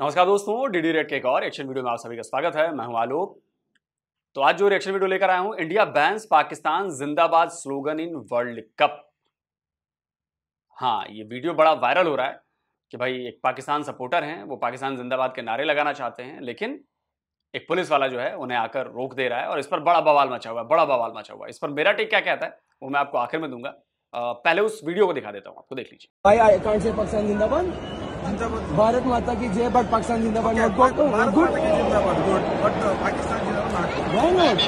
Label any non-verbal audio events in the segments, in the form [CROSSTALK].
नमस्कार दोस्तों DD red के एक और एक्शन वीडियो में आप सभी का स्वागत है। मैं हूँ आलोक। तो आज जो रिएक्शन वीडियो लेकर आया हूँ इंडिया बैन्स पाकिस्तान जिंदाबाद स्लोगन इन वर्ल्ड कप हाँ ये वीडियो बड़ा वायरल हो रहा है कि भाई एक पाकिस्तान सपोर्टर हैं, वो पाकिस्तान जिंदाबाद के नारे लगाना चाहते हैं, लेकिन एक पुलिस वाला जो है, उन्हें आकर रोक दे रहा है और इस पर बड़ा बवाल मचा हुआ है, बड़ा बवाल मचा हुआ है। इस पर मेरा टेक क्या कहता है, वो मैं आपको आखिर में दूँगा। पहले उस वीडियो को दिखा देता हूँ आपको देख लीजिए। भारत माता की जय बट पाकिस्तान जिंदाबाद not good good good Pakistan जिंदाबाद नॉट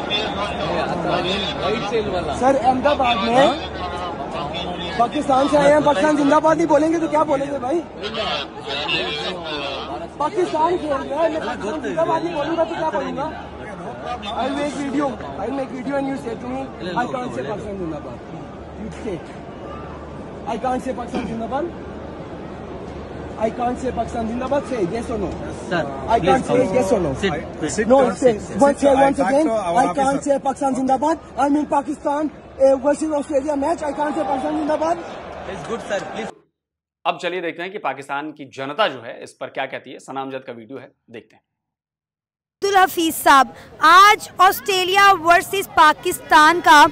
सर अहमदाबाद में पाकिस्तान से आए हैं पाकिस्तान जिंदाबाद नहीं बोलेंगे तो क्या बोलेंगे भाई? पाकिस्तान खेल रहा है पाकिस्तान जिंदाबाद नहीं बोलूँगा तो क्या बोलूँगा? I make video I make video and you say to me I can't say Pakistan जिंदाबाद. यू से आई कांट से पाकिस्तान जिंदाबाद. I can't say Pakistan Zindabad. Say yes or no. Sir, I can't say yes or no. Sit. Sit, No, don't say sit. once Sit, once again. I can't officer. say Pakistan Zindabad. I'm in Pakistan uh, versus Australia match. I can't say Pakistan Zindabad. It's good, sir. Please. अब चलिए देखते हैं कि पाकिस्तान की जनता जो है इस पर क्या कहती है सनामजद का वीडियो है देखते हैं अब्दुल हफीज साहब आज ऑस्ट्रेलिया वर्सेस पाकिस्तान का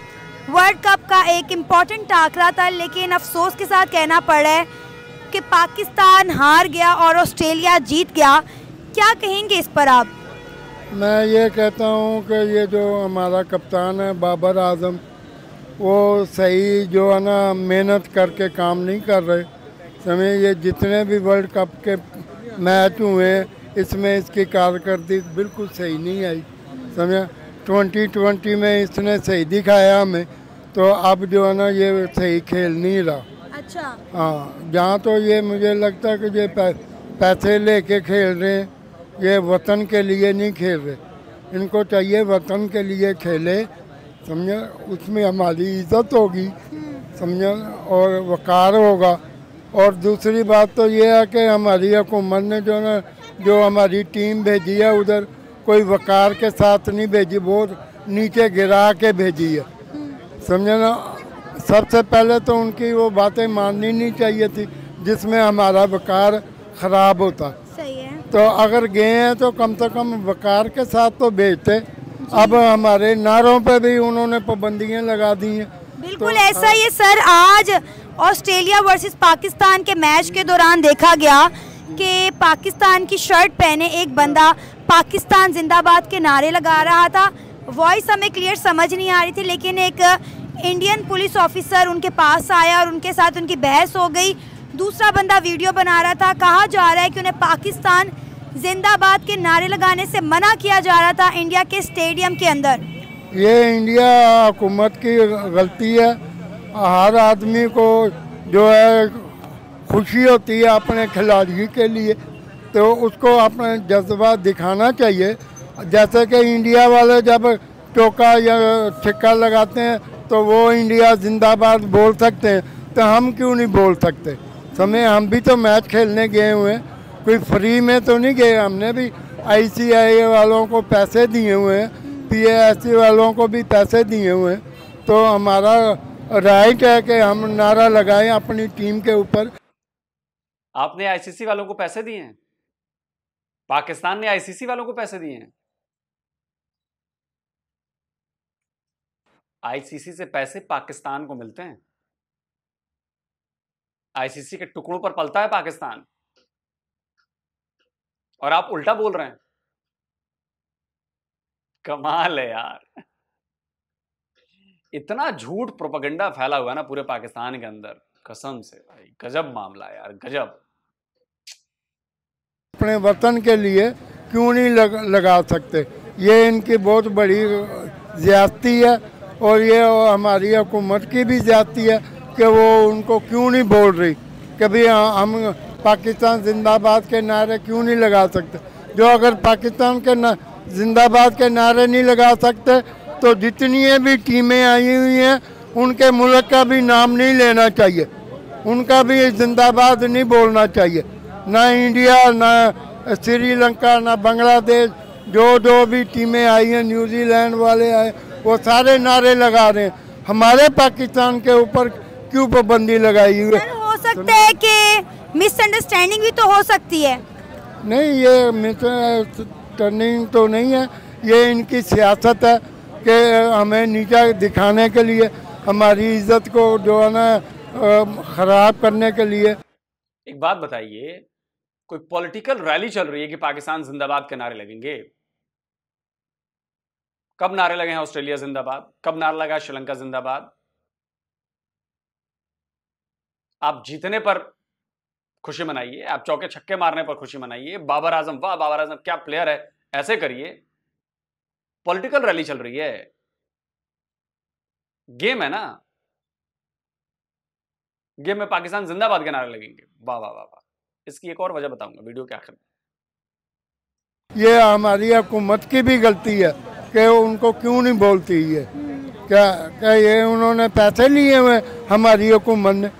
वर्ल्ड कप का एक इंपॉर्टेंट टाकरा था लेकिन अफसोस के साथ कहना पड़ रहा है कि पाकिस्तान हार गया और ऑस्ट्रेलिया जीत गया, क्या कहेंगे इस पर आप? मैं ये कहता हूँ कि ये जो हमारा कप्तान है, बाबर आज़म, वो सही जो है ना, मेहनत करके काम नहीं कर रहे। समय ये जितने भी वर्ल्ड कप के मैच हुए, इसमें इसकी कारकर्दगी बिल्कुल सही नहीं आई। समझा, ट्वेंटी ट्वेंटी में इसने सही दिखाया हमें तो अब जो है ना, ये सही खेल नहीं रहा। अच्छा। हाँ जहाँ तो ये मुझे लगता है कि ये पैसे लेके खेल रहे हैं। ये वतन के लिए नहीं खेल रहे। इनको चाहिए वतन के लिए खेले, समझे? उसमें हमारी इज़्ज़त होगी, समझे? और वकार होगा। और दूसरी बात तो ये है कि हमारी हुकूमत ने जो ना, जो हमारी टीम भेजी है उधर, कोई वकार के साथ नहीं भेजी, बहुत नीचे गिरा के भेजी है। समझे ना? सबसे पहले तो उनकी वो बातें माननी नहीं चाहिए थी जिसमें हमारा वकार खराब होता। सही है। तो अगर गए हैं तो कम से कम वकार के साथ तो भेजते अब हमारे नारों पे भी उन्होंने पाबंदियाँ लगा दी हैं। बिल्कुल तो, ऐसा ही है सर आज ऑस्ट्रेलिया वर्सेस पाकिस्तान के मैच के दौरान देखा गया कि पाकिस्तान की शर्ट पहने एक बंदा पाकिस्तान जिंदाबाद के नारे लगा रहा था। वॉइस हमें क्लियर समझ नहीं आ रही थी लेकिन एक इंडियन पुलिस ऑफिसर उनके पास आया और उनके साथ उनकी बहस हो गई। दूसरा बंदा वीडियो बना रहा था, कहा जा रहा है कि उन्हें पाकिस्तान जिंदाबाद के नारे लगाने से मना किया जा रहा था इंडिया के स्टेडियम के अंदर। ये इंडिया हुकूमत की गलती है। हर आदमी को जो है खुशी होती है अपने खिलाड़ी के लिए। तो उसको अपना जज्बा दिखाना चाहिए। जैसे कि इंडिया वाले जब चौका या छिक्का लगाते हैं तो वो इंडिया जिंदाबाद बोल सकते हैं तो हम क्यों नहीं बोल सकते? समय हम भी तो मैच खेलने गए हुए हैं। कोई फ्री में तो नहीं गए, हमने भी आईसीआई वालों को पैसे दिए हुए हैं पीएससी वालों को भी पैसे दिए हुए हैं। तो हमारा राइट है कि हम नारा लगाएँ अपनी टीम के ऊपर। आपने आईसीसी वालों को पैसे दिए हैं? पाकिस्तान ने आईसीसी वालों को पैसे दिए हैं? आईसीसी से पैसे पाकिस्तान को मिलते हैं। आईसीसी के टुकड़ों पर पलता है पाकिस्तान। और आप उल्टा बोल रहे हैं। कमाल है यार। इतना झूठ प्रोपगंडा फैला हुआ है ना पूरे पाकिस्तान के अंदर। कसम से भाई गजब मामला यार गजब। अपने वतन के लिए क्यों नहीं लग, लगा सकते? ये इनकी बहुत बड़ी ज्यादती है। और ये हमारी हुकूमत की भी ज्यादती है कि वो उनको क्यों नहीं बोल रही? कभी हम पाकिस्तान जिंदाबाद के नारे क्यों नहीं लगा सकते? जो अगर पाकिस्तान के जिंदाबाद के नारे नहीं लगा सकते तो जितनी भी टीमें आई हुई हैं, उनके मुल्क का भी नाम नहीं लेना चाहिए। उनका भी जिंदाबाद नहीं बोलना चाहिए। ना इंडिया, ना श्रीलंका, ना बांग्लादेश जो जो भी टीमें आई हैं न्यूजीलैंड वाले आए वो सारे नारे लगा रहे हैं। हमारे पाकिस्तान के ऊपर क्यों पाबंदी लगाई हुई है? हो सकता है कि मिसअंडरस्टैंडिंग भी तो हो सकती है। नहीं ये मिस टर्निंग तो नहीं है। ये इनकी सियासत है कि हमें नीचा दिखाने के लिए हमारी इज़्ज़त को जो है ना खराब करने के लिए। एक बात बताइए कोई पॉलिटिकल रैली चल रही है कि पाकिस्तान जिंदाबाद के नारे लगेंगे? कब नारे लगे हैं ऑस्ट्रेलिया जिंदाबाद? कब नारा लगा श्रीलंका जिंदाबाद? आप जीतने पर खुशी मनाइए, आप चौके छक्के मारने पर खुशी मनाइए। बाबर आज़म, वाह बाबर आज़म, क्या प्लेयर है, ऐसे करिए। पॉलिटिकल रैली चल रही है। गेम है ना? गेम में पाकिस्तान जिंदाबाद के नारे लगेंगे। वाह वाह वाह वाह। इसकी एक और वजह बताऊँगा वीडियो के आखिर में। ये हमारी हुकूमत की भी गलती है कि उनको क्यों नहीं बोलती ये? क्या क्या ये उन्होंने पैसे लिए हुए हमारी हुकूमत ने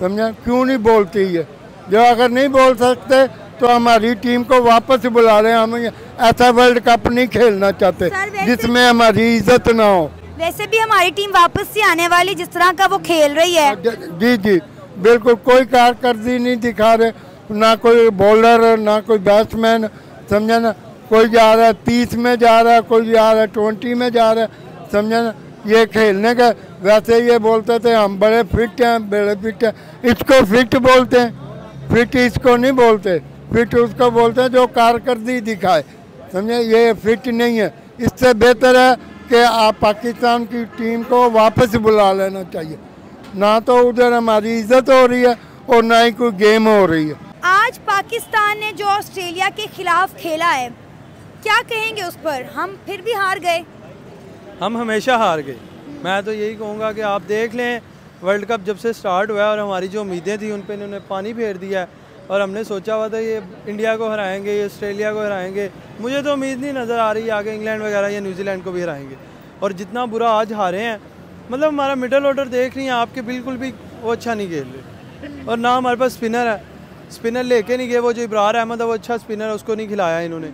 समझा? क्यों नहीं बोलती ये? जो अगर नहीं बोल सकते तो हमारी टीम को वापस बुला लें हम ऐसा वर्ल्ड कप नहीं खेलना चाहते जिसमें हमारी इज़्ज़त ना हो। वैसे भी हमारी टीम वापस से आने वाली जिस तरह का वो खेल रही है। जी जी। बिल्कुल कोई कारकर्दगी नहीं दिखा रहे। ना कोई बॉलर ना कोई बैट्समैन समझा ना? कोई जा रहा है तीस में जा रहा है, कोई जा रहा है ट्वेंटी में जा रहा है, समझा ना? ये खेलने का, वैसे ये बोलते थे, हम बड़े फिट हैं, बड़े फिट हैं। इसको फिट बोलते हैं। फिट इसको नहीं बोलते। फिट उसको बोलते हैं जो कारकर्दगी दिखाए। समझे? ये फिट नहीं है। इससे बेहतर है कि आप पाकिस्तान की टीम को वापस बुला लेना चाहिए। ना तो उधर हमारी इज़्ज़त हो रही है और ना ही कोई गेम हो रही है। आज पाकिस्तान ने जो ऑस्ट्रेलिया के खिलाफ खेला है क्या कहेंगे उस पर? हम फिर भी हार गए। हम हमेशा हार गए। मैं तो यही कहूँगा कि आप देख लें वर्ल्ड कप जब से स्टार्ट हुआ है और हमारी जो उम्मीदें थी उन पर इन्होंने पानी फेर दिया है और हमने सोचा हुआ था ये इंडिया को हराएँगे ये ऑस्ट्रेलिया को हराएँगे। मुझे तो उम्मीद नहीं नज़र आ रही आगे इंग्लैंड वगैरह या न्यूजीलैंड को भी हराएँगे। और जितना बुरा आज हारे हैं मतलब हमारा मिडल ऑर्डर देख रही हैं, आपके बिल्कुल भी वो अच्छा नहीं खेल रहे। और ना हमारे पास स्पिनर है। स्पिनर लेके नहीं गए, वो जो इब्रार अहमद है, वो अच्छा स्पिनर है, उसको नहीं खिलाया इन्होंने।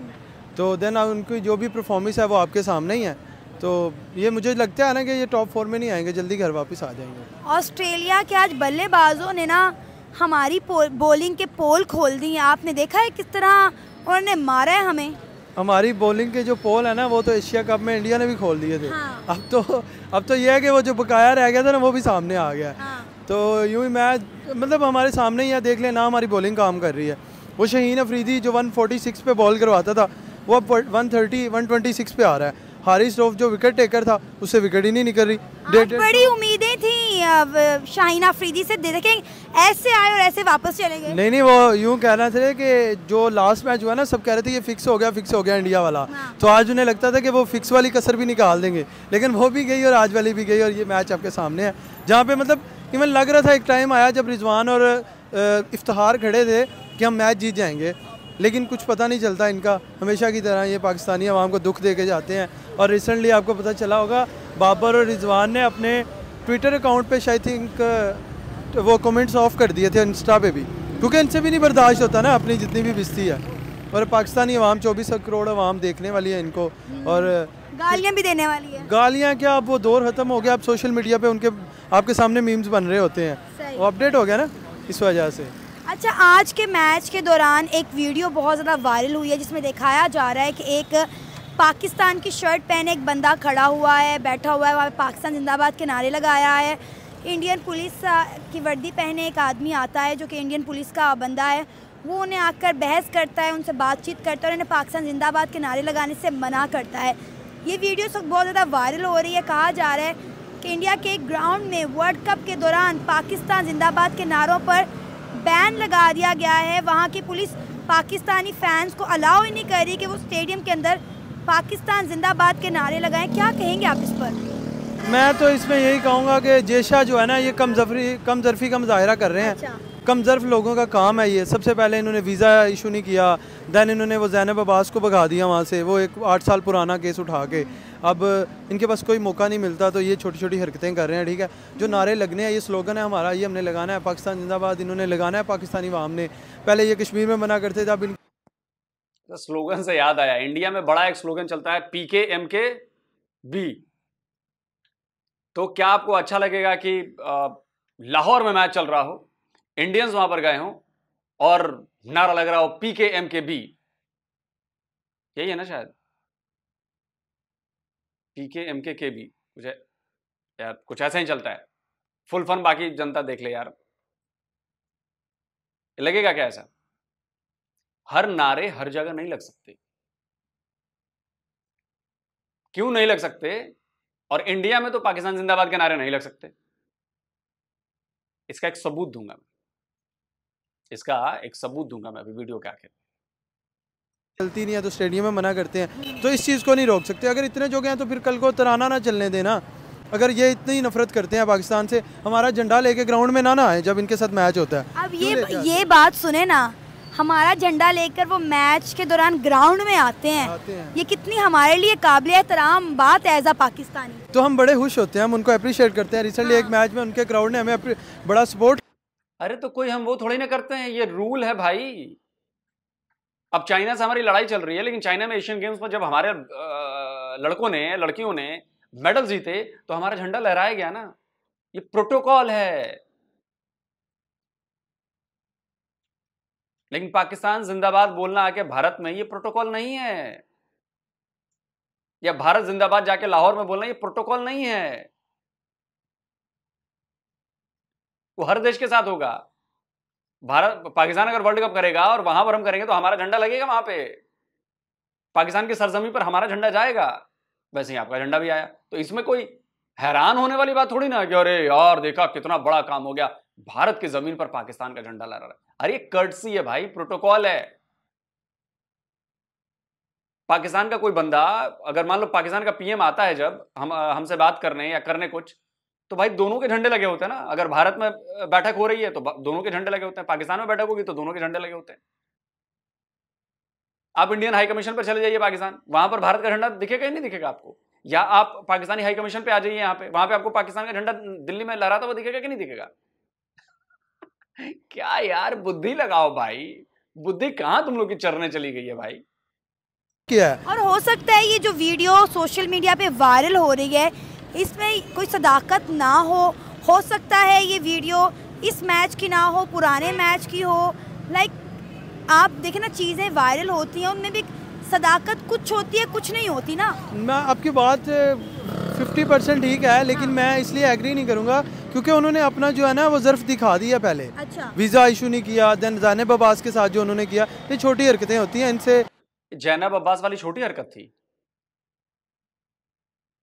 तो देन उनकी जो भी परफॉर्मेंस है, वो आपके सामने ही है। तो ये मुझे लगता है ना कि ये टॉप फोर में नहीं आएँगे, जल्दी घर वापस आ जाएँगे। ऑस्ट्रेलिया के आज बल्लेबाजों ने ना हमारी बॉलिंग के पोल खोल दी हैं। आपने देखा है किस तरह उन्होंने मारा है हमें? हमारी बॉलिंग के जो पोल है ना वो तो एशिया कप में इंडिया ने भी खोल दिए थे हाँ। अब तो अब तो ये है कि वो जो बकाया रह गया था ना वो भी सामने आ गया है। तो यूँ ही मैच मतलब हमारे सामने ही है देख लें ना हमारी बॉलिंग काम कर रही है वो शहीन अफरीदी जो 146 पे बॉल करवाता था वो अब 130 126 पे आ रहा है हारिस रऊफ जो विकेट टेकर था उससे विकेट ही नहीं निकल रही। डेढ़ बड़ी उम्मीदें थी शाहीन अफरीदी से देखें ऐसे आए और ऐसे वापस चले गए। नहीं नहीं वो यूँ कह रहे थे कि जो लास्ट मैच हुआ ना सब कह रहे थे ये फिक्स हो गया फिक्स हो गया इंडिया वाला। हाँ। तो आज उन्हें लगता था कि वो फिक्स वाली कसर भी निकाल देंगे। लेकिन वो भी गई और आज वाली भी गई और ये मैच आपके सामने है। जहाँ पे मतलब इवन लग रहा था एक टाइम आया जब रिजवान और इफ्तार खड़े थे कि हम मैच जीत जाएँगे। लेकिन कुछ पता नहीं चलता इनका। हमेशा की तरह ये पाकिस्तानी आवाम को दुख दे के जाते हैं। और रिसेंटली आपको पता चला होगा बाबर और रिजवान ने अपने ट्विटर अकाउंट पे शायद थिंक तो वो कमेंट्स ऑफ़ कर दिए थे इंस्टा पे भी। क्योंकि इनसे भी नहीं बर्दाश्त होता ना अपनी जितनी भी बिस्ती है। और पाकिस्तानी अवाम चौबीस करोड़ अवाम देखने वाली है इनको। और गालियाँ भी देने वाली है। गालियाँ क्या अब वो दौर ख़त्म हो गया अब सोशल मीडिया पे उनके आपके सामने मीम्स बन रहे होते हैं। वो अपडेट हो गया ना इस वजह से। अच्छा आज के मैच के दौरान एक वीडियो बहुत ज़्यादा वायरल हुई है जिसमें दिखाया जा रहा है कि एक पाकिस्तान की शर्ट पहने एक बंदा खड़ा हुआ है, बैठा हुआ है, वहाँ पाकिस्तान जिंदाबाद के नारे लगाया है। इंडियन पुलिस की वर्दी पहने एक आदमी आता है जो कि इंडियन पुलिस का बंदा है। वो उन्हें आकर बहस करता है, उनसे बातचीत करता है और उन्हें पाकिस्तान जिंदाबाद के नारे लगाने से मना करता है। ये वीडियो वक्त बहुत ज़्यादा वायरल हो रही है। कहा जा रहा है कि इंडिया के एक ग्राउंड में वर्ल्ड कप के दौरान पाकिस्तान जिंदाबाद के नारों पर बैन लगा दिया गया है। वहाँ की पुलिस पाकिस्तानी फैंस को अलाउ ही नहीं कर रही कि वो स्टेडियम के अंदर पाकिस्तान जिंदाबाद के नारे लगाए क्या कहेंगे आप इस पर? मैं तो इसमें यही कहूँगा कि जेशा जो है ना ये कम जफरी कम जरफी का मुजाहरा कर रहे हैं। अच्छा। कम जर्फ लोगों का काम है ये। सबसे पहले इन्होंने वीज़ा इशू नहीं किया दैन इन्होंने वो जैनब अब्बास को भगा दिया वहाँ से वो एक आठ साल पुराना केस उठा के। अब इनके पास कोई मौका नहीं मिलता तो ये छोटी छोटी हरकतें कर रहे हैं ठीक है? जो नारे लगने हैं ये स्लोगन है हमारा ये हमने लगाना है पाकिस्तान जिंदाबाद इन्होंने लगाना है पाकिस्तानी वाम ने। पहले ये कश्मीर में मना करते थे अब तो स्लोगन से याद आया। इंडिया में बड़ा एक स्लोगन चलता है पीके एम के बी तो क्या आपको अच्छा लगेगा कि लाहौर में मैच चल रहा हो, इंडियंस वहाँ पर गए हों, और नारा लग रहा हो पी के एम के बी यही है ना शायद? पी के एम के के बी कुछ यार, कुछ ऐसा ही चलता है। फुल फन बाकी जनता देख ले यार। लगेगा क्या ऐसा? हर नारे हर जगह नहीं लग सकते। क्यों नहीं लग सकते? और इंडिया में तो पाकिस्तान जिंदाबाद के नारे नहीं लग सकते। इसका एक सबूत दूँगा मैं। इसका एक सबूत दूँगा मैं अभी वीडियो के आखिर चलती नहीं है तो स्टेडियम में मना करते हैं। तो इस चीज़ को नहीं रोक सकते। अगर इतने जो गए हैं तो फिर कल को तराना ना चलने देना। अगर ये इतनी नफरत करते हैं पाकिस्तान से हमारा झंडा लेके ग्राउंड में ना ना आए जब इनके साथ मैच होता है। अब ये ये बात सुने ना हमारा झंडा लेकर वो मैच के दौरान ग्राउंड में आते हैं। आते हैं। ये कितनी हमारे लिए काबिल एहतराम बात है एज अ पाकिस्तानी। तो हम बड़े खुश होते हैं हम उनको अप्रिशिएट करते हैं। रिसेंटली हाँ। एक मैच में उनके क्राउड ने हमें बड़ा सपोर्ट अरे तो कोई हम वो थोड़ी ना करते हैं ये रूल है भाई। अब चाइना से हमारी लड़ाई चल रही है लेकिन चाइना में एशियन गेम्स में जब हमारे लड़कों ने लड़कियों ने मेडल जीते तो हमारा झंडा लहराया गया ना। ये प्रोटोकॉल है। लेकिन पाकिस्तान जिंदाबाद बोलना आके भारत में ये प्रोटोकॉल नहीं है। या भारत जिंदाबाद जाके लाहौर में बोलना ये प्रोटोकॉल नहीं है। वो हर देश के साथ होगा। भारत, पाकिस्तान अगर वर्ल्ड कप करेगा और वहाँ पर हम करेंगे तो हमारा झंडा लगेगा वहाँ पे। पाकिस्तान की सरजमी पर हमारा झंडा जाएगा। वैसे ही आपका झंडा भी आया। तो इसमें कोई हैरान होने वाली बात थोड़ी ना कि अरे यार देखा कितना बड़ा काम हो गया। भारत की ज़मीन पर पाकिस्तान का झंडा लहरा रहा है। अरे कर्टसी है भाई प्रोटोकॉल है। पाकिस्तान का कोई बंदा, अगर मान लो पाकिस्तान का पीएम आता है जब, हम, हमसे बात करने या करने कुछ तो भाई दोनों के झंडे लगे होते हैं ना। अगर भारत में बैठक हो रही है तो दोनों के झंडे लगे होते हैं। पाकिस्तान में बैठक होगी तो दोनों के झंडे लगे होते हैं। आप इंडियन हाई कमीशन पर चले जाइए पाकिस्तान। वहाँ पर भारत का झंडा दिखेगा ही नहीं दिखेगा आपको? या आप पाकिस्तानी हाई कमीशन पे आ जाइए यहाँ पे। वहाँ पे आपको पाकिस्तान का झंडा दिल्ली में लहराता हुआ दिखेगा कि नहीं दिखेगा? क्या यार बुद्धि लगाओ भाई। बुद्धि कहाँ तुम लोग की चरने चली गई है भाई? किया? और हो सकता है ये जो वीडियो सोशल मीडिया पे वायरल हो रही है इसमें कोई सदाकत ना हो। हो सकता है ये वीडियो इस मैच की ना हो पुराने मैच की हो। लाइक आप देखें ना चीज़ें वायरल होती हैं उनमें भी सदाकत कुछ होती है कुछ नहीं होती ना। मैं आपकी बात फिफ्टी परसेंट ठीक है लेकिन हाँ। मैं इसलिए एग्री नहीं करूँगा क्योंकि उन्होंने अपना जो है ना वो ज़र्फ दिखा दिया पहले। अच्छा। वीज़ा इशू नहीं किया देन जानब अब्बास के साथ जो उन्होंने किया ये छोटी हरकतें होती हैं इनसे जैनब अब्बास वाली छोटी हरकत थी।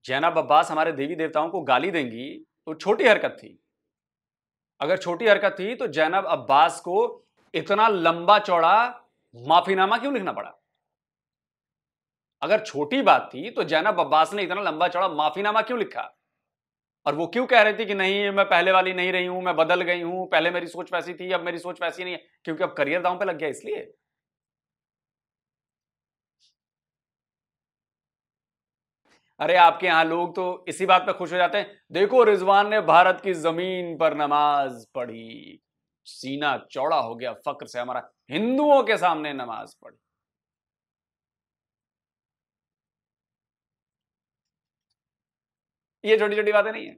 जैनब अब्बास हमारे देवी देवताओं को गाली देंगी तो छोटी हरकत थी। अगर छोटी हरकत थी तो जैनब अब्बास को इतना लंबा चौड़ा माफीनामा क्यों लिखना पड़ा? अगर छोटी बात थी तो जैनब अब्बास ने इतना लंबा चौड़ा माफीनामा क्यों लिखा? और वो क्यों कह रही थी कि नहीं, मैं पहले वाली नहीं रही हूँ, मैं बदल गई हूँ, पहले मेरी सोच वैसी थी, अब मेरी सोच वैसी नहीं है, क्योंकि अब करियर दांव पे लग गया इसलिए। अरे आपके यहाँ लोग तो इसी बात पे खुश हो जाते हैं। देखो रिजवान ने भारत की ज़मीन पर नमाज़ पढ़ी। सीना चौड़ा हो गया फक्र से हमारा, हिंदुओं के सामने नमाज़ पढ़ी। ये छोटी छोटी बातें नहीं है।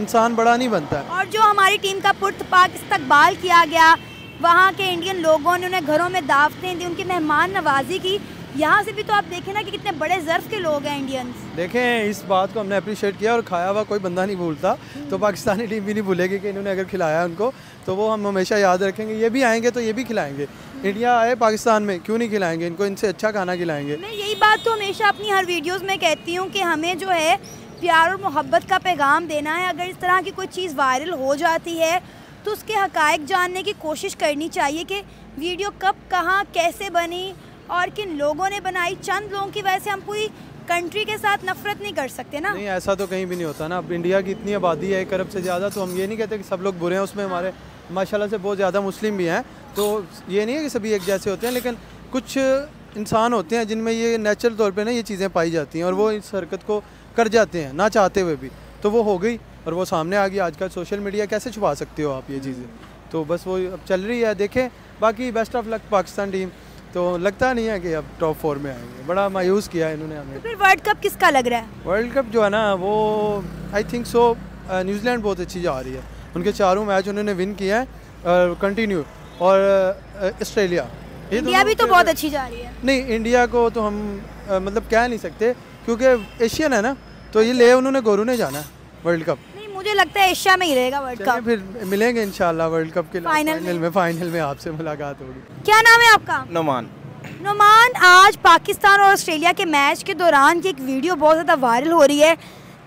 इंसान बड़ा नहीं बनता। और जो हमारी टीम का पुरतपाक इस्तकबाल किया गया वहाँ के इंडियन लोगों ने उन्हें घरों में दावतें दी उनकी मेहमान नवाजी की। यहाँ से भी तो आप देखें ना कि कितने बड़े ज़र्फ के लोग हैं इंडियंस। देखें इस बात को हमने अप्रिशिएट किया और खाया हुआ कोई बंदा नहीं भूलता। तो पाकिस्तानी टीम भी नहीं भूलेगी कि इन्होंने अगर खिलाया उनको तो वो हम हमेशा याद रखेंगे। ये भी आएँगे तो ये भी खिलाएँगे। इंडिया आए पाकिस्तान में क्यों नहीं खिलाएँगे? इनको इनसे अच्छा खाना खिलाएँगे। मैं यही बात तो हमेशा अपनी हर वीडियोस में कहती हूँ कि हमें जो है प्यार और मोहब्बत का पैगाम देना है। अगर इस तरह की कोई चीज़ वायरल हो जाती है तो उसके हकायक जानने की कोशिश करनी चाहिए कि वीडियो कब कहाँ कैसे बनी और किन लोगों ने बनाई। चंद लोगों की वजह से हम पूरी कंट्री के साथ नफरत नहीं कर सकते ना। नहीं ऐसा तो कहीं भी नहीं होता ना। अब इंडिया की इतनी आबादी है एक अरब से ज़्यादा तो हम ये नहीं कहते कि सब लोग बुरे हैं उसमें हमारे माशाल्लाह से बहुत ज़्यादा मुस्लिम भी हैं। तो ये नहीं है कि सभी एक जैसे होते हैं लेकिन कुछ इंसान होते हैं जिनमें ये नेचुरल तौर पे ना ये चीज़ें पाई जाती हैं और वो इस हरकत को कर जाते हैं ना चाहते हुए भी। तो वो हो गई और वो सामने आ गई। आजकल सोशल मीडिया कैसे छुपा सकते हो आप ये चीज़ें? तो बस वो अब चल रही है देखें। बाकी best of luck Pakistan team तो लगता नहीं है कि अब टॉप फोर में आएँगे। बड़ा मायूस किया है इन्होंने हमें। फिर वर्ल्ड कप किसका लग रहा है? वर्ल्ड कप जो है ना वो आई थिंक सो न्यूजीलैंड बहुत अच्छी जा रही है। उनके चारों मैच उन्होंने विन किया है कंटिन्यू और ऑस्ट्रेलिया। इंडिया भी तो बहुत अच्छी जा रही है। नहीं इंडिया को तो हम अ, मतलब कह नहीं सकते क्योंकि एशियन है ना तो ये ले उन्होंने गोरू ने जाना है वर्ल्ड कप। नहीं मुझे लगता है एशिया में ही रहेगा वर्ल्ड कप। फिर मिलेंगे इंशाल्लाह वर्ल्ड कप के फाइनल में। फाइनल में आपसे मुलाकात होगी। क्या नाम है आपका? नोमान। नुमान आज पाकिस्तान और ऑस्ट्रेलिया के मैच के दौरान की एक वीडियो बहुत ज़्यादा वायरल हो रही है।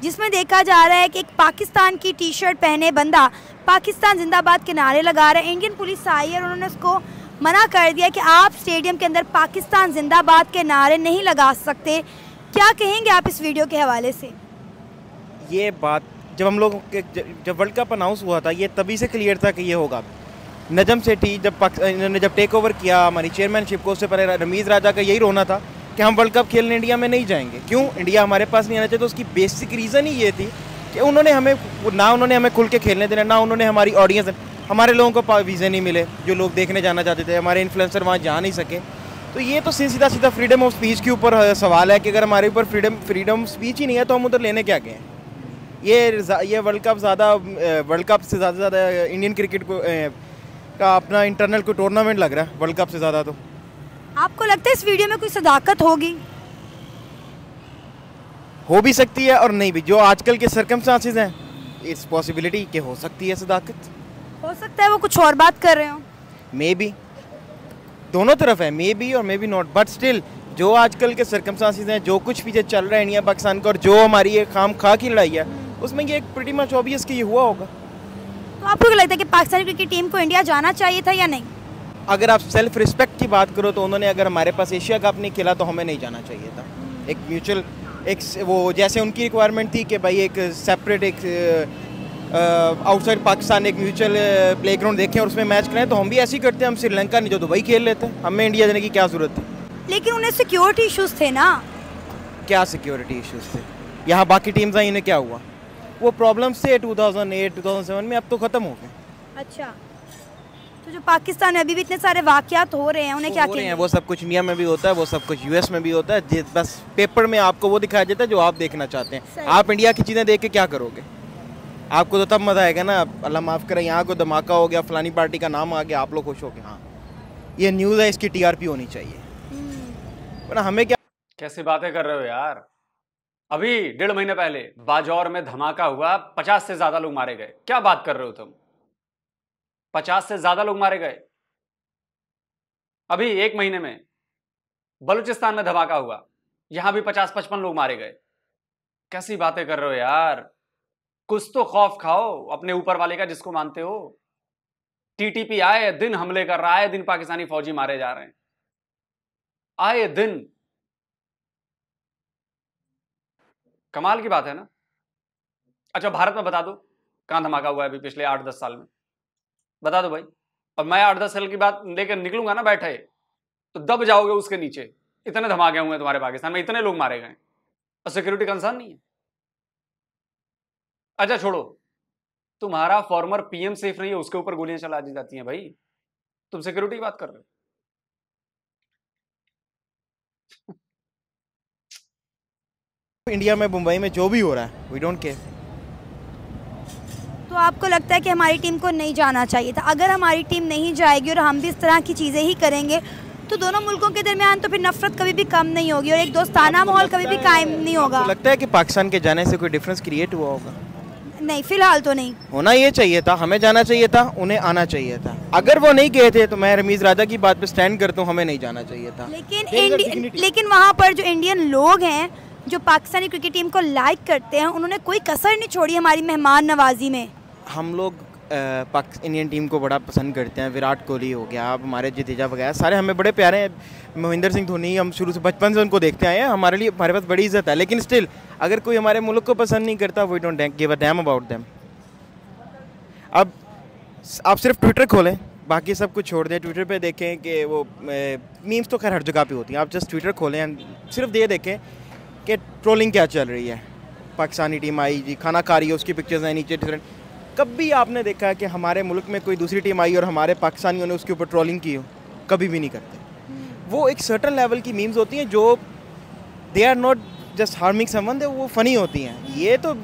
जिसमें देखा जा रहा है कि एक पाकिस्तान की टी शर्ट पहने बंदा पाकिस्तान जिंदाबाद के नारे लगा रहा है। इंडियन पुलिस आई है उन्होंने उसको मना कर दिया कि आप स्टेडियम के अंदर पाकिस्तान जिंदाबाद के नारे नहीं लगा सकते। क्या कहेंगे आप इस वीडियो के हवाले से? ये बात जब हम लोग जब वर्ल्ड कप अनाउंस हुआ था, ये तभी से क्लियर था कि ये होगा। नजम सेठी जब इन्होंने जब टेक ओवर किया, हमारी चेयरमैनशिप को उससे पहले रमीज़ राजा का यही रोना था कि हम वर्ल्ड कप खेलने इंडिया में नहीं जाएँगे। क्यों? इंडिया हमारे पास नहीं आना चाहिए तो उसकी बेसिक रीज़न ही ये थी कि उन्होंने हमें ना उन्होंने हमें खुल के खेलने देना, ना उन्होंने हमारी ऑडियंस हमारे लोगों को वीज़े नहीं मिले, जो लोग देखने जाना चाहते थे, हमारे इन्फ्लुएंसर वहाँ जा नहीं सके। तो ये तो सीधा सीधा फ्रीडम ऑफ़ स्पीच के ऊपर सवाल है कि अगर हमारे ऊपर फ्रीडम फ्रीडम स्पीच ही नहीं है तो हम उधर लेने क्या गए ये ये वर्ल्ड कप ज़्यादा वर्ल्ड कप से ज़्यादा ज़्यादा इंडियन क्रिकेट को का अपना इंटरनल कोई टूर्नामेंट लग रहा है वर्ल्ड कप से ज़्यादा तो? आपको लगता है इस वीडियो में कोई सदाकत होगी? हो भी सकती है और नहीं भी। जो आजकल के सरकमस्टांसिस हैं इट्स पॉसिबिलिटी कि हो सकती है सदाकत। हो सकता है वो कुछ और बात कर रहे हो। मे बी दोनों तरफ़ है मे बी और may be not but still जो आजकल के सरकमस्टांसिस हैं जो कुछ पीछे चल रहा है इंडिया पाकिस्तान का और जो हमारी ये खाम खा की लड़ाई है उसमें ये प्रीटी मच ऑब्वियस कि ये हुआ होगा। तो आपको क्या लगता है कि पाकिस्तानी क्रिकेट टीम को इंडिया जाना चाहिए था या नहीं? अगर आप सेल्फ रिस्पेक्ट की बात करो तो उन्होंने अगर हमारे पास एशिया कप नहीं खेला तो हमें नहीं जाना चाहिए था। एक म्यूचुअल एक वो जैसे उनकी रिक्वायरमेंट थी कि भाई एक सेपरेट एक आउटसाइड पाकिस्तान एक म्यूचुअल प्ले ग्राउंड देखें और उसमें मैच करें तो हम भी ऐसे ही करते हैं। हम श्रीलंका नहीं जो दुबई खेल लेते हैं। हमें इंडिया जाने की क्या ज़रूरत थी? लेकिन उन्हें सिक्योरिटी इशूज़ थे ना। क्या सिक्योरिटी इशूज़ थे? यहाँ बाकी टीम्स आई इन्हें क्या हुआ? वो प्रॉब्लम्स थे 2008 2007 में अब तो ख़त्म हो गए। अच्छा। तो जो पाकिस्तान में अभी भी इतने सारे वाकयात हो रहे हैं उन्हें क्या हो रहे हैं वो सब कुछ इंडिया में भी होता है वो सब कुछ यूएस में भी होता है बस पेपर में आपको वो दिखाया जाता है जो आप देखना चाहते हैं। आप इंडिया की चीज़ें देख के क्या करोगे? आपको तो तब मज़ा आएगा ना अल्लाह माफ़ करें यहाँ को धमाका हो गया फलानी पार्टी का नाम आ गया आप लोग खुश हो गए हाँ। ये न्यूज़ है इसकी टीआरपी होनी चाहिए। वरना हमें क्या कैसी बातें कर रहे हो यार? अभी डेढ़ महीने पहले बाजौर में धमाका हुआ पचास से ज़्यादा लोग मारे गए। क्या बात कर रहे हो तुम? पचास से ज़्यादा लोग मारे गए। अभी एक महीने में बलूचिस्तान में धमाका हुआ। यहाँ भी पचास पचपन लोग मारे गए। कैसी बातें कर रहे हो यार? कुछ तो खौफ खाओ अपने ऊपर वाले का जिसको मानते हो। टीटीपी आए दिन हमले कर रहा है, आए दिन पाकिस्तानी फौजी मारे जा रहे हैं। आए दिन। कमाल की बात है ना? अच्छा भारत में बता दो, कहाँ धमाका हुआ है अभी पिछले आठ दस साल में? बता दो भाई। और मैं आठ दस साल की बात लेकर निकलूँगा ना बैठे तो दब जाओगे उसके नीचे। इतने धमाके हुए तुम्हारे पाकिस्तान में, इतने लोग मारे गए और सिक्योरिटी कंसर्न नहीं है? अच्छा छोड़ो, तुम्हारा फॉर्मर पीएम सेफ़ नहीं है, उसके ऊपर गोलियाँ चला दी जाती हैं भाई। तुम सिक्योरिटी की बात कर रहे हो। इंडिया में, मुंबई में जो भी हो रहा है वी डोंट केयर तो आपको लगता है कि हमारी टीम को नहीं जाना चाहिए था। अगर हमारी टीम नहीं जाएगी और हम भी इस तरह की चीज़ें ही करेंगे तो दोनों मुल्कों के दरमियान तो फिर नफरत कभी भी कम नहीं होगी और एक दोस्ताना माहौल कभी भी कायम नहीं होगा। लगता है कि पाकिस्तान के जाने से कोई डिफरेंस क्रिएट हुआ होगा? नहीं फ़िलहाल तो नहीं। होना ये चाहिए था हमें जाना चाहिए था उन्हें आना चाहिए था। अगर वो नहीं गए थे तो मैं रमीज राजा की बात पे स्टैंड करता हूँ हमें नहीं जाना चाहिए था। लेकिन. लेकिन वहाँ पर जो इंडियन लोग हैं जो पाकिस्तानी क्रिकेट टीम को लाइक करते हैं उन्होंने कोई कसर नहीं छोड़ी हमारी मेहमान नवाजी में। हम लोग पाक इंडियन टीम को बड़ा पसंद करते हैं। विराट कोहली हो गया अब हमारे जडेजा वगैरह, सारे हमें बड़े प्यारे हैं। महेंद्र सिंह धोनी, हम शुरू से बचपन से उनको देखते आए हैं। हमारे लिए, हमारे पास बड़ी इज़्ज़त है, लेकिन स्टिल अगर कोई हमारे मुल्क को पसंद नहीं करता we don't give a damn about them अब, आप सिर्फ़ ट्विटर खोलें, बाकी सब कुछ छोड़ दें। ट्विटर पे देखें कि वो मीम्स तो खैर हर जगह पे होती हैं। आप जस्ट ट्विटर खोलें सिर्फ़ ये देखें कि ट्रोलिंग क्या चल रही है। पाकिस्तानी टीम आई, जी खाना खा रही है, उसकी पिक्चर्स हैं नीचे डिफरेंट कभी आपने देखा है कि हमारे मुल्क में कोई दूसरी टीम आई और हमारे पाकिस्तानियों ने उसके ऊपर ट्रोलिंग की हो? कभी भी नहीं करते। वो एक सर्टन लेवल की मीम्स होती हैं जो they are not just harming है वो फनी होती हैं। ये तो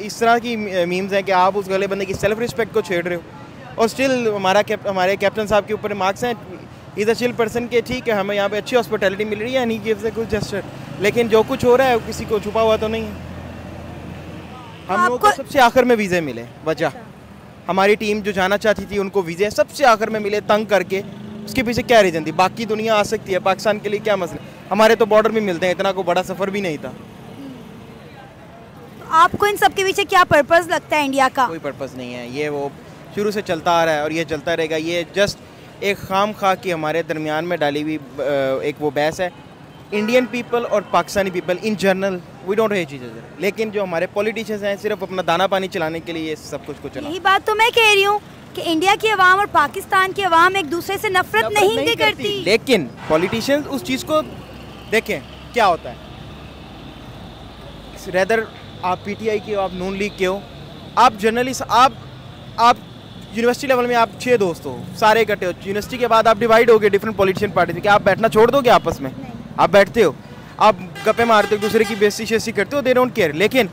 इस तरह की मीम्स हैं कि आप उस गले बंदे की सेल्फ रिस्पेक्ट को छेड़ रहे हो। और स्टिल हमारा कैप, हमारे कैप्टन साहब के ऊपर मार्क्स हैं इज़ अ चिल पर्सन के ठीक है हमें यहाँ पे अच्छी हॉस्पिटैलिटी मिल रही है नहीं गिव्स कुछ जस्ट लेकिन जो कुछ हो रहा है किसी को छुपा हुआ तो नहीं है। हम लोगों को सबसे आखिर में वीज़े मिले वजह। हमारी टीम जो जाना चाहती थी उनको वीज़े सबसे आखिर में मिले तंग करके। उसके पीछे क्या रीज़न थी? बाकी दुनिया आ सकती है पाकिस्तान के लिए क्या मसला? हमारे तो बॉर्डर भी मिलते हैं इतना कोई बड़ा सफ़र भी नहीं था। आपको इन सब के पीछे क्या पर्पस लगता है इंडिया का? कोई पर्पज़ नहीं है। ये वो शुरू से चलता आ रहा है और ये चलता रहेगा। ये जस्ट एक खाम खा की हमारे दरमियान में डाली हुई एक वो बहस है। इंडियन पीपल और Pakistani people in general we don't hate चीज़ें लेकिन जो हमारे पॉलिटिशियंस हैं सिर्फ़ अपना दाना पानी चलाने के लिए सब कुछ को चला। यही बात तो मैं कह रही हूँ कि इंडिया की आवाम और पाकिस्तान की आवाम एक दूसरे से नफरत नफरत नहीं, नहीं करती। लेकिन पॉलिटिशियंस उस चीज़ को देखें क्या होता है। रेदर आप पीटीआई के हो आप नून लीग के हो आप जर्नली आप आप यूनिवर्सिटी लेवल में आप छः दोस्त हो सारे इकट्ठे हो। यूनिवर्सिटी के बाद आप डिवाइड हो गए डिफरेंट पॉलिटिशियन पार्टी से आप बैठना छोड़ दोगे आपस में? आप बैठते हो। आप गप्पे मारते हो दूसरे की बेस्ती शेस्ती करते हो दे डोंट केयर लेकिन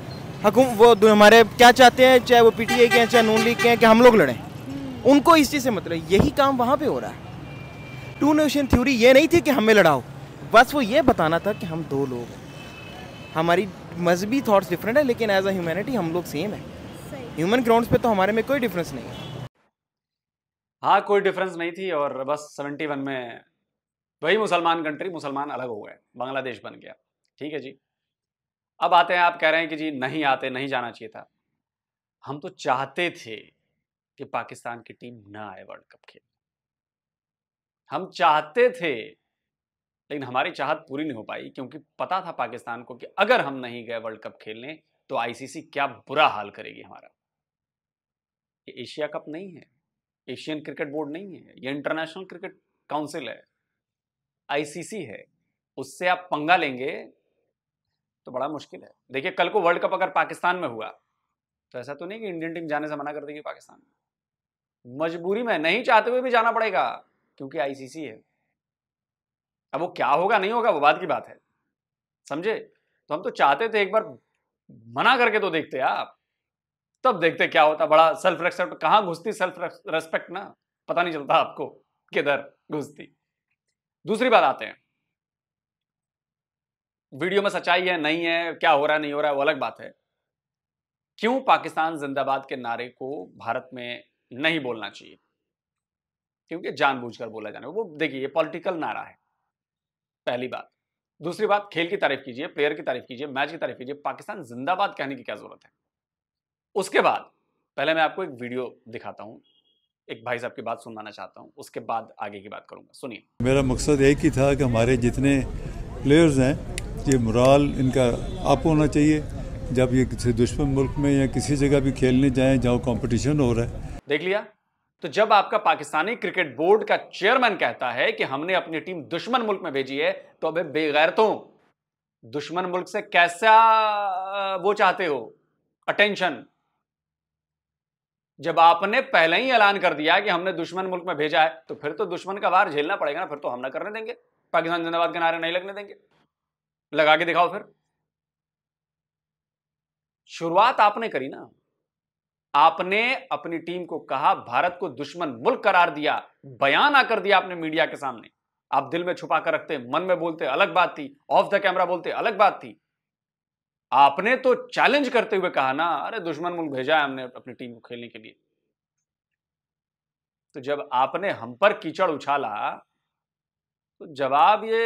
हकुम वो हमारे क्या चाहते हैं चाहे वो पीटीआई के हैं चाहे नून लीग के हैं कि हम लोग लड़ें। उनको इस चीज़ से मतलब यही काम वहाँ पे हो रहा है। टू नेशन थ्योरी ये नहीं थी कि हमें लड़ाओ। बस वो ये बताना था कि हम दो लोग हैं। हमारी मजहबी थॉट्स डिफरेंट है लेकिन एज अ ह्यूमैनिटी हम लोग सेम है। ह्यूमन ग्राउंड्स पे तो हमारे में कोई डिफरेंस नहीं है। हाँ कोई डिफरेंस नहीं थी और बस सेवेंटी वन में वही मुसलमान कंट्री मुसलमान अलग हो गए, बांग्लादेश बन गया। ठीक है जी? अब आते हैं, आप कह रहे हैं कि जी, नहीं आते, नहीं जाना चाहिए था। हम तो चाहते थे कि पाकिस्तान की टीम ना आए वर्ल्ड कप खेल हम चाहते थे, लेकिन हमारी चाहत पूरी नहीं हो पाई, क्योंकि पता था पाकिस्तान को कि अगर हम नहीं गए वर्ल्ड कप खेलने तो आईसीसी क्या बुरा हाल करेगी हमारा। ये एशिया कप नहीं है। एशियन क्रिकेट बोर्ड नहीं है। ये इंटरनेशनल क्रिकेट काउंसिल है। आईसीसी है, उससे आप पंगा लेंगे तो बड़ा मुश्किल है। देखिए, कल को वर्ल्ड कप अगर पाकिस्तान में हुआ तो ऐसा तो नहीं कि इंडियन टीम जाने से मना कर देगी पाकिस्तान। में मजबूरी में नहीं चाहते हुए भी जाना पड़ेगा, क्योंकि आईसीसी है। अब वो क्या होगा, नहीं होगा, वो बात की बात है। समझे? तो हम तो चाहते थे एक बार मना करके तो देखते आप। तब देखते क्या होता, बड़ा सेल्फ रेस्पेक्ट कहाँ घुसती सेल्फ रेस्पेक्ट ना? पता नहीं चलता आपको, किधर घुसती। दूसरी बात आते हैं। वीडियो में सच्चाई है, नहीं है, क्या हो रहा है, नहीं हो रहा है, वो अलग बात है। क्यों पाकिस्तान जिंदाबाद के नारे को भारत में नहीं बोलना चाहिए? क्योंकि जानबूझकर बोला जाना वो देखिए, ये पॉलिटिकल नारा है, पहली बात। दूसरी बात, खेल की तारीफ़ कीजिए, प्लेयर की तारीफ़ कीजिए, मैच की तारीफ़ कीजिए, पाकिस्तान जिंदाबाद कहने की क्या ज़रूरत है? उसके बाद, पहले मैं आपको एक वीडियो दिखाता हूँ एक भाई साहब की बात सुनवाना चाहता हूँ उसके बाद आगे की बात करूँगा। सुनिए। मेरा मकसद एक ही था कि हमारे जितने प्लेयर्स हैं ये मुराल इनका अप होना चाहिए। जब ये किसी दुश्मन मुल्क में या किसी जगह भी खेलने जाए जहाँ कंपटीशन हो रहा है। देख लिया? तो जब आपका पाकिस्तानी क्रिकेट बोर्ड का चेयरमैन कहता है कि हमने अपनी टीम दुश्मन मुल्क में भेजी है तो अबे बेगैरतों दुश्मन मुल्क से कैसा वो चाहते हो? अटेंशन जब आपने पहले ही ऐलान कर दिया कि हमने दुश्मन मुल्क में भेजा है तो फिर तो दुश्मन का वार झेलना पड़ेगा ना, फिर तो हम ना करने देंगे। पाकिस्तान जिंदाबाद के नारे नहीं लगने देंगे। लगा के दिखाओ फिर। शुरुआत आपने करी ना। आपने अपनी टीम को कहा, भारत को दुश्मन मुल्क करार दिया, बयान आकर दिया आपने मीडिया के सामने। आप दिल में छुपा कर रखते, मन में बोलते, अलग बात थी। ऑफ़ द कैमरा बोलते, अलग बात थी। आपने तो चैलेंज करते हुए कहा ना, अरे, दुश्मन मुल्क भेजा है हमने अपनी टीम को खेलने के लिए। तो जब आपने हम पर कीचड़ उछाला तो जवाब ये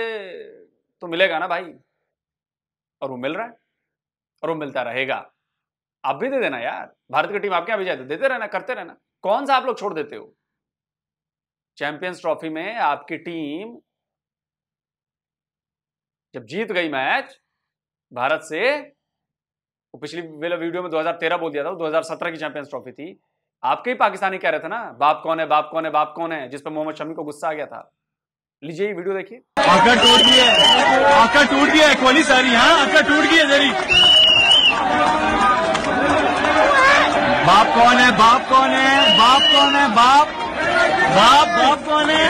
तो मिलेगा ना भाई। और वो मिल रहा है, और वो मिलता रहेगा। आप भी दे देना यार। भारत की टीम आपके यहाँ भी जाए तो देते रहना, करते रहना। कौन सा आप लोग छोड़ देते हो? चैंपियंस ट्रॉफी में आपकी टीम जब जीत गई मैच भारत से, वो पिछली वाले वीडियो में 2013 बोल दिया था, वो 2017 की चैंपियंस ट्रॉफी थी। आपके ही पाकिस्तानी कह रहे थे ना, बाप कौन है, बाप कौन है, बाप कौन है, जिस पर मोहम्मद शमी को गुस्सा आ गया था। लीजिए ये वीडियो देखिए। आका टूट गया आका टूट गया एक वाली सारी हाँ आका टूट गया जरी बाप कौन है, बाप कौन है, बाप कौन है, बाप बाप बाप कौन है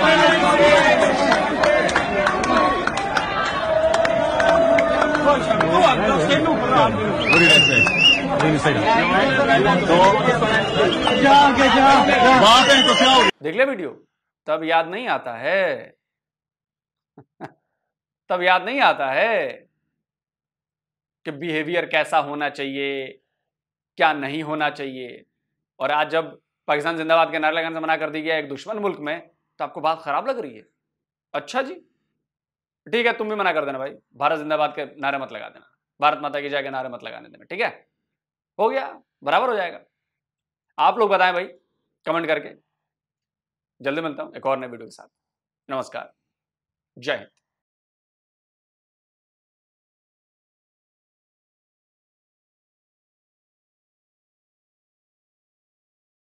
Very nice guys. Very side. तो बात है तो क्या हो देख लिया वीडियो। तब याद नहीं आता है। [LAUGHS] तब याद नहीं आता है कि बिहेवियर कैसा होना चाहिए, क्या नहीं होना चाहिए। और आज जब पाकिस्तान जिंदाबाद के नारे लगाने से मना कर दी गया एक दुश्मन मुल्क में तो आपको बात खराब लग रही है। अच्छा जी। ठीक है, तुम भी मना कर देना भाई। भारत जिंदाबाद के नारे मत लगा देना। भारत माता की जय के नारे मत लगाने देना, ठीक है? हो गया, बराबर हो जाएगा। आप लोग बताएँ भाई, कमेंट करके। जल्दी मिलता हूँ, एक और नए वीडियो के साथ। नमस्कार। जय हिंद।